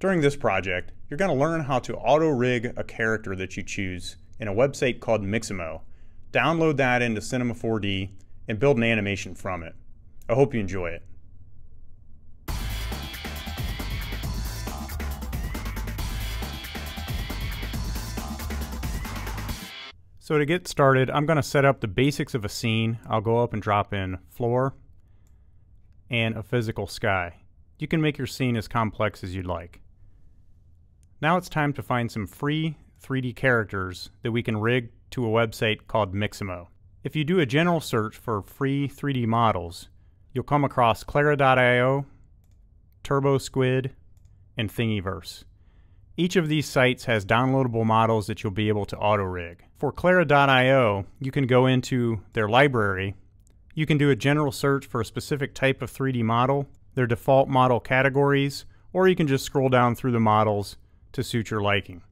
During this project, you're going to learn how to auto-rig a character that you choose in a website called Mixamo. Download that into Cinema 4D and build an animation from it. I hope you enjoy it. So to get started, I'm going to set up the basics of a scene. I'll go up and drop in floor and a physical sky. You can make your scene as complex as you'd like. Now it's time to find some free 3D characters that we can rig to a website called Mixamo. If you do a general search for free 3D models, you'll come across Clara.io, TurboSquid, and Thingiverse. Each of these sites has downloadable models that you'll be able to auto-rig. For Clara.io, you can go into their library. You can do a general search for a specific type of 3D model, their default model categories, or you can just scroll down through the models to suit your liking.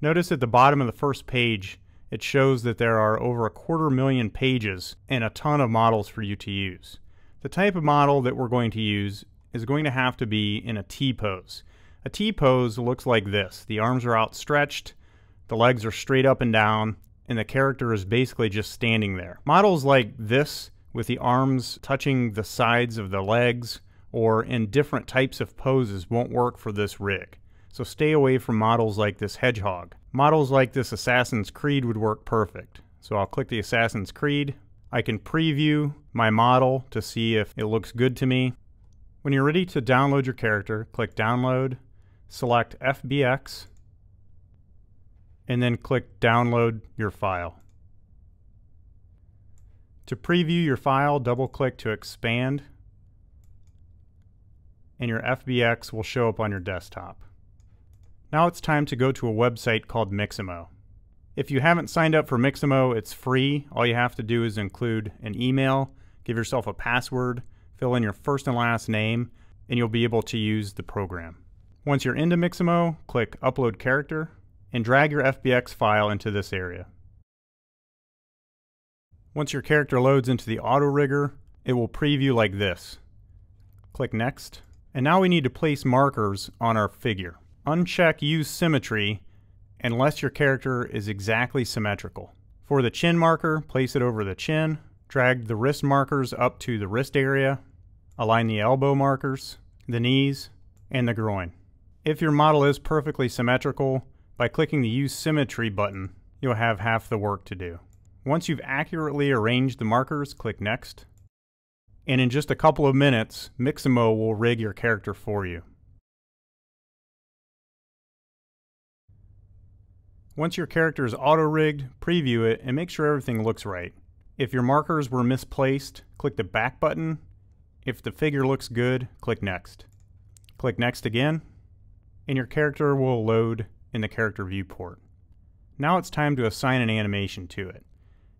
Notice at the bottom of the first page, it shows that there are over a quarter million pages and a ton of models for you to use. The type of model that we're going to use is going to have to be in a T-pose. A T-pose looks like this. The arms are outstretched, the legs are straight up and down, and the character is basically just standing there. Models like this, with the arms touching the sides of the legs, or in different types of poses won't work for this rig so stay away from models like this Hedgehog. Models like this Assassin's Creed would work perfect. So I'll click the Assassin's Creed. I can preview my model to see if it looks good to me. When you're ready to download your character, click Download, select FBX, and then click Download your file. To preview your file, double click to expand, and your FBX will show up on your desktop. Now it's time to go to a website called Mixamo. If you haven't signed up for Mixamo, it's free. All you have to do is include an email, give yourself a password, fill in your first and last name, and you'll be able to use the program. Once you're into Mixamo, click Upload Character, and drag your FBX file into this area. Once your character loads into the auto rigger, it will preview like this. Click Next, and now we need to place markers on our figure uncheck use symmetry unless your character is exactly symmetrical. For the chin marker, place it over the chin, drag the wrist markers up to the wrist area, align the elbow markers, the knees, and the groin. If your model is perfectly symmetrical, by clicking the Use Symmetry button, you'll have half the work to do. Once you've accurately arranged the markers, click Next. And in just a couple of minutes, Mixamo will rig your character for you. Once your character is auto-rigged, preview it and make sure everything looks right. If your markers were misplaced, click the back button. If the figure looks good, click next. Click next again, and your character will load in the character viewport. Now it's time to assign an animation to it.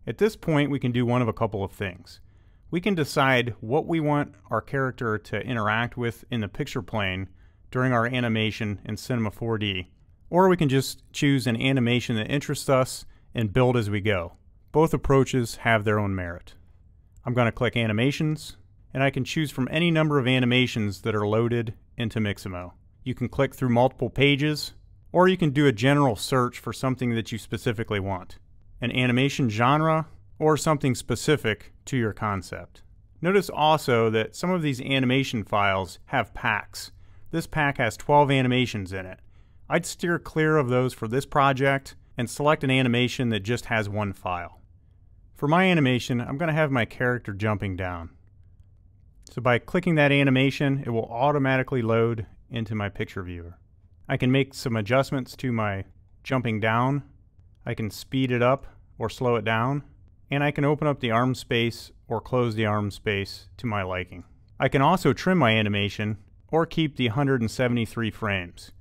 At this point, we can do one of a couple of things. We can decide what we want our character to interact with in the picture plane during our animation in Cinema 4D or we can just choose an animation that interests us and build as we go. Both approaches have their own merit. I'm going to click Animations, and I can choose from any number of animations that are loaded into Mixamo. You can click through multiple pages, or you can do a general search for something that you specifically want, an animation genre, or something specific to your concept. Notice also that some of these animation files have packs. This pack has 12 animations in it. I'd steer clear of those for this project and select an animation that just has one file. For my animation, I'm going to have my character jumping down. So by clicking that animation, it will automatically load into my picture viewer. I can make some adjustments to my jumping down. I can speed it up or slow it down. And I can open up the arm space or close the arm space to my liking. I can also trim my animation or keep the 173 frames.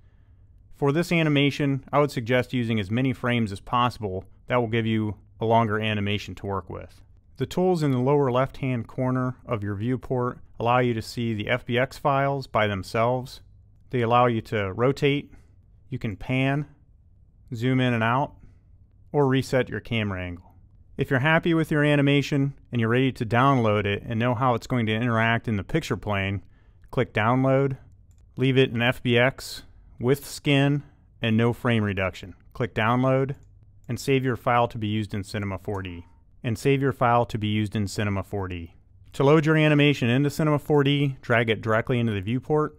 For this animation, I would suggest using as many frames as possible. That will give you a longer animation to work with. The tools in the lower left hand corner of your viewport allow you to see the FBX files by themselves. They allow you to rotate, you can pan, zoom in and out, or reset your camera angle. If you're happy with your animation and you're ready to download it and know how it's going to interact in the picture plane, click download, leave it in FBX with skin and no frame reduction. Click download and save your file to be used in Cinema 4D. And save your file to be used in Cinema 4D. To load your animation into Cinema 4D, drag it directly into the viewport,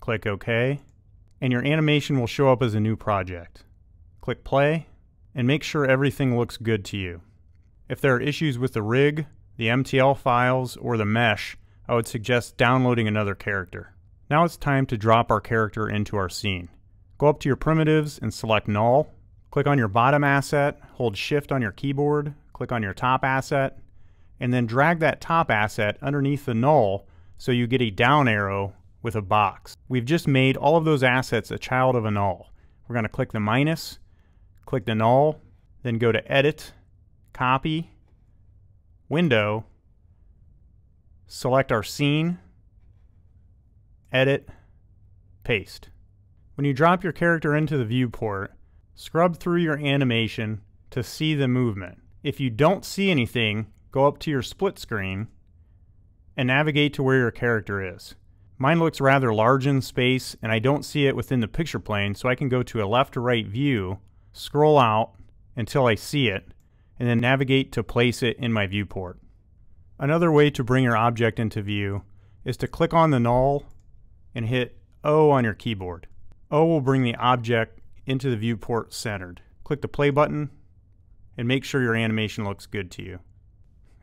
click OK, and your animation will show up as a new project. Click play, and make sure everything looks good to you. If there are issues with the rig, the MTL files, or the mesh, I would suggest downloading another character. Now it's time to drop our character into our scene. Go up to your primitives and select null. Click on your bottom asset, hold shift on your keyboard, click on your top asset, and then drag that top asset underneath the null so you get a down arrow with a box. We've just made all of those assets a child of a null. We're going to click the minus, click the null, then go to edit, copy, window, select our scene, edit, paste. When you drop your character into the viewport, scrub through your animation to see the movement. If you don't see anything, go up to your split screen and navigate to where your character is. Mine looks rather large in space and I don't see it within the picture plane so I can go to a left or right view, scroll out until I see it, and then navigate to place it in my viewport. Another way to bring your object into view is to click on the null and hit O on your keyboard. O will bring the object into the viewport centered. Click the play button and make sure your animation looks good to you.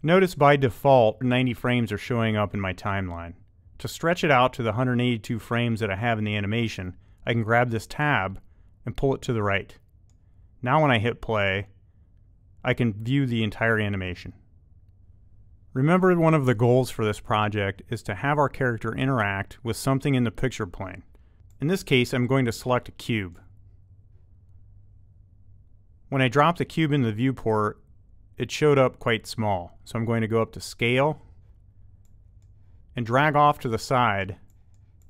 Notice by default 90 frames are showing up in my timeline. To stretch it out to the 182 frames that I have in the animation, I can grab this tab and pull it to the right. Now when I hit play, I can view the entire animation. Remember one of the goals for this project is to have our character interact with something in the picture plane. In this case, I'm going to select a cube. When I dropped the cube in the viewport, it showed up quite small. So I'm going to go up to Scale and drag off to the side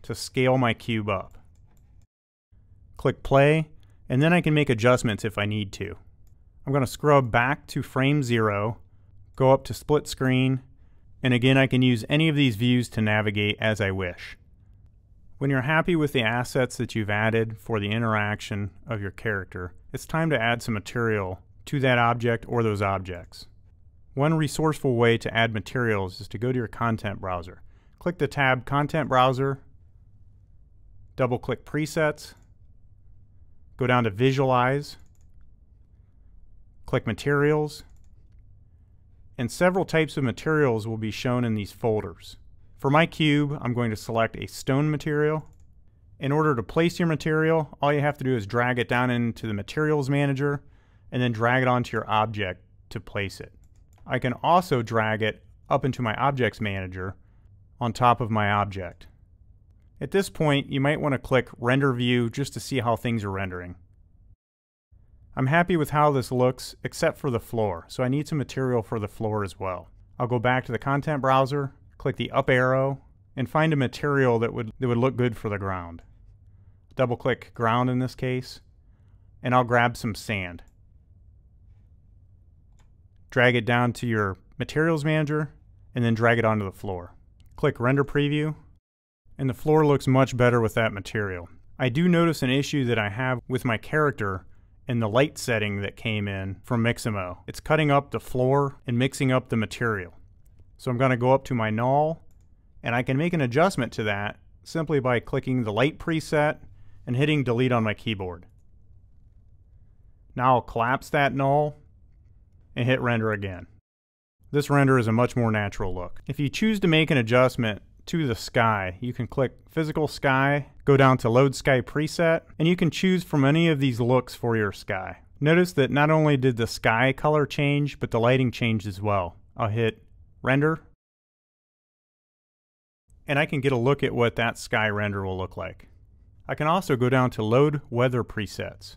to scale my cube up. Click Play, and then I can make adjustments if I need to. I'm going to scrub back to frame 0 go up to split screen, and again I can use any of these views to navigate as I wish. When you're happy with the assets that you've added for the interaction of your character, it's time to add some material to that object or those objects. One resourceful way to add materials is to go to your content browser. Click the tab Content Browser, double click Presets, go down to Visualize, click Materials, and several types of materials will be shown in these folders. For my cube, I'm going to select a stone material. In order to place your material, all you have to do is drag it down into the Materials Manager and then drag it onto your object to place it. I can also drag it up into my Objects Manager on top of my object. At this point, you might want to click Render View just to see how things are rendering. I'm happy with how this looks, except for the floor, so I need some material for the floor as well. I'll go back to the content browser, click the up arrow, and find a material that would, that would look good for the ground. Double click ground in this case, and I'll grab some sand. Drag it down to your materials manager, and then drag it onto the floor. Click render preview, and the floor looks much better with that material. I do notice an issue that I have with my character in the light setting that came in from Mixamo. It's cutting up the floor and mixing up the material. So I'm going to go up to my null and I can make an adjustment to that simply by clicking the light preset and hitting delete on my keyboard. Now I'll collapse that null and hit render again. This render is a much more natural look. If you choose to make an adjustment to the sky. You can click physical sky, go down to load sky preset, and you can choose from any of these looks for your sky. Notice that not only did the sky color change, but the lighting changed as well. I'll hit render, and I can get a look at what that sky render will look like. I can also go down to load weather presets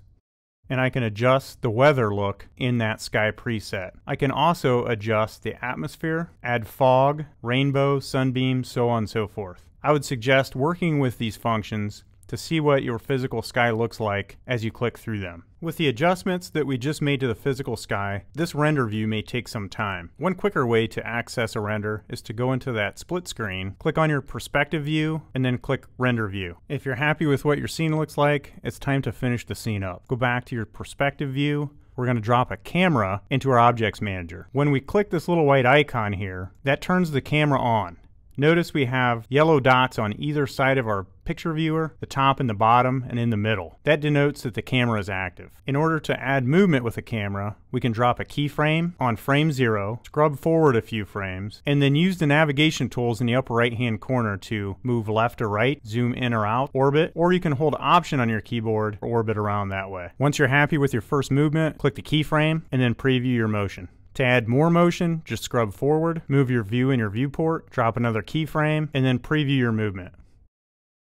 and I can adjust the weather look in that sky preset. I can also adjust the atmosphere, add fog, rainbow, sunbeam, so on and so forth. I would suggest working with these functions to see what your physical sky looks like as you click through them. With the adjustments that we just made to the physical sky, this render view may take some time. One quicker way to access a render is to go into that split screen, click on your perspective view, and then click render view. If you're happy with what your scene looks like, it's time to finish the scene up. Go back to your perspective view, we're going to drop a camera into our objects manager. When we click this little white icon here, that turns the camera on. Notice we have yellow dots on either side of our picture viewer, the top and the bottom, and in the middle. That denotes that the camera is active. In order to add movement with a camera, we can drop a keyframe on frame 0, scrub forward a few frames, and then use the navigation tools in the upper right hand corner to move left or right, zoom in or out, orbit, or you can hold Option on your keyboard or orbit around that way. Once you're happy with your first movement, click the keyframe, and then preview your motion. To add more motion, just scrub forward, move your view in your viewport, drop another keyframe, and then preview your movement.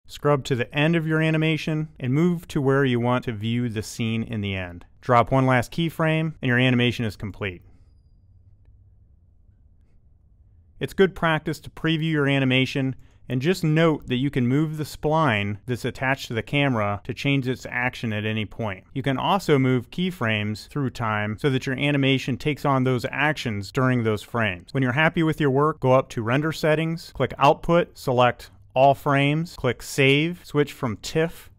Scrub to the end of your animation and move to where you want to view the scene in the end. Drop one last keyframe and your animation is complete. It's good practice to preview your animation and just note that you can move the spline that's attached to the camera to change its action at any point. You can also move keyframes through time so that your animation takes on those actions during those frames. When you're happy with your work, go up to Render Settings, click Output, select All Frames, click Save, switch from TIFF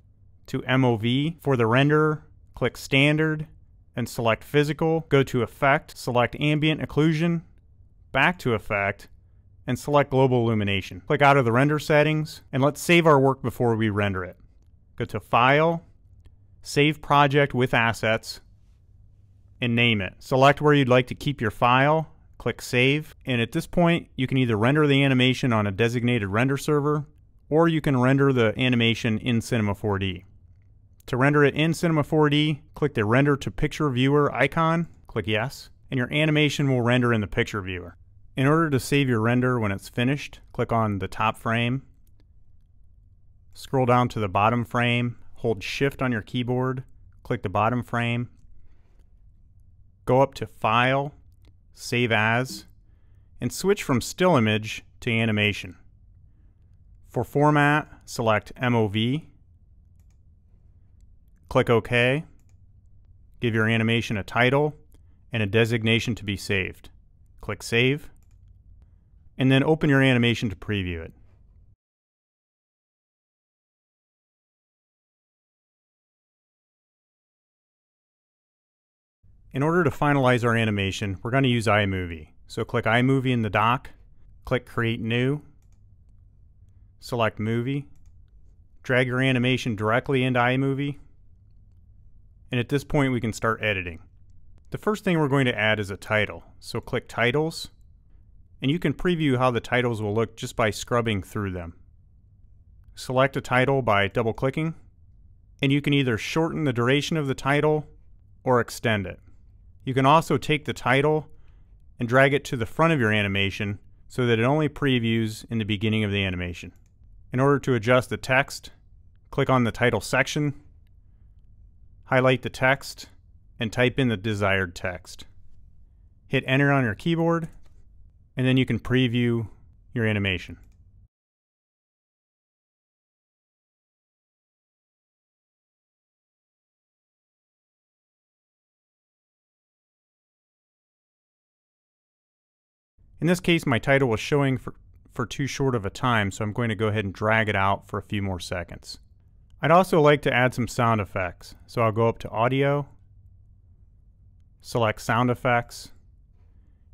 to MOV. For the render, click Standard, and select Physical. Go to Effect, select Ambient Occlusion, back to Effect, and select global illumination. Click out of the render settings and let's save our work before we render it. Go to File, Save Project with Assets, and name it. Select where you'd like to keep your file, click Save, and at this point you can either render the animation on a designated render server or you can render the animation in Cinema 4D. To render it in Cinema 4D, click the Render to Picture Viewer icon, click Yes, and your animation will render in the picture viewer. In order to save your render when it's finished, click on the top frame, scroll down to the bottom frame, hold shift on your keyboard, click the bottom frame, go up to File, Save As, and switch from still image to animation. For format, select MOV, click OK, give your animation a title and a designation to be saved. Click Save and then open your animation to preview it. In order to finalize our animation, we're going to use iMovie. So click iMovie in the dock, click Create New, select Movie, drag your animation directly into iMovie, and at this point we can start editing. The first thing we're going to add is a title. So click Titles, and you can preview how the titles will look just by scrubbing through them. Select a title by double clicking, and you can either shorten the duration of the title or extend it. You can also take the title and drag it to the front of your animation so that it only previews in the beginning of the animation. In order to adjust the text, click on the title section, highlight the text, and type in the desired text. Hit enter on your keyboard and then you can preview your animation. In this case, my title was showing for, for too short of a time, so I'm going to go ahead and drag it out for a few more seconds. I'd also like to add some sound effects, so I'll go up to Audio, select Sound Effects,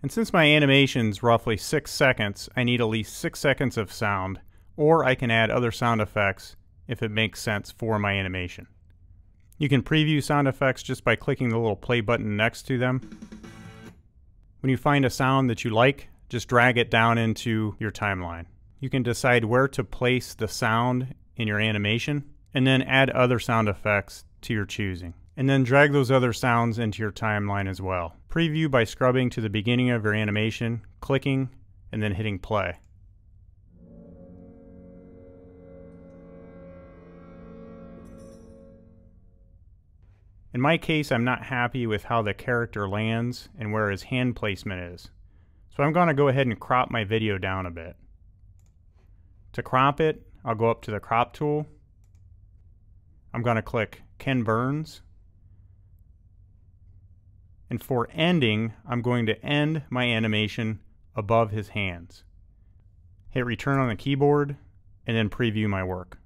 and since my animation's roughly 6 seconds, I need at least 6 seconds of sound, or I can add other sound effects if it makes sense for my animation. You can preview sound effects just by clicking the little play button next to them. When you find a sound that you like, just drag it down into your timeline. You can decide where to place the sound in your animation, and then add other sound effects to your choosing and then drag those other sounds into your timeline as well. Preview by scrubbing to the beginning of your animation, clicking, and then hitting play. In my case, I'm not happy with how the character lands and where his hand placement is. So I'm going to go ahead and crop my video down a bit. To crop it, I'll go up to the crop tool, I'm going to click Ken Burns. And for ending, I'm going to end my animation above his hands. Hit return on the keyboard and then preview my work.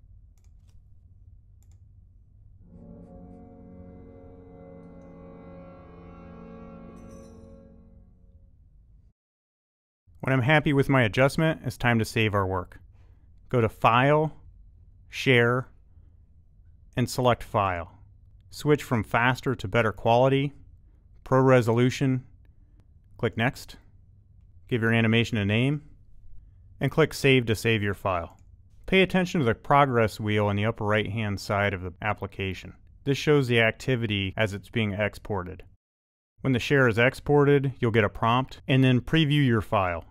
When I'm happy with my adjustment, it's time to save our work. Go to File, Share, and select File. Switch from faster to better quality, Pro Resolution, click Next, give your animation a name, and click Save to save your file. Pay attention to the progress wheel on the upper right hand side of the application. This shows the activity as it's being exported. When the share is exported, you'll get a prompt, and then preview your file.